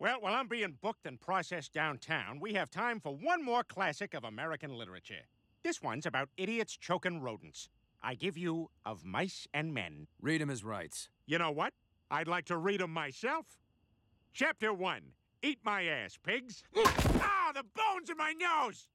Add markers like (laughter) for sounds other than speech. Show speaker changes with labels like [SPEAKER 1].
[SPEAKER 1] Well, while I'm being booked and processed downtown, we have time for one more classic of American literature. This one's about idiots choking rodents. I give you Of Mice and Men.
[SPEAKER 2] Read him his rights.
[SPEAKER 1] You know what? I'd like to read read 'em myself. Chapter 1 Eat my ass, pigs. (laughs) ah, the bones in my nose!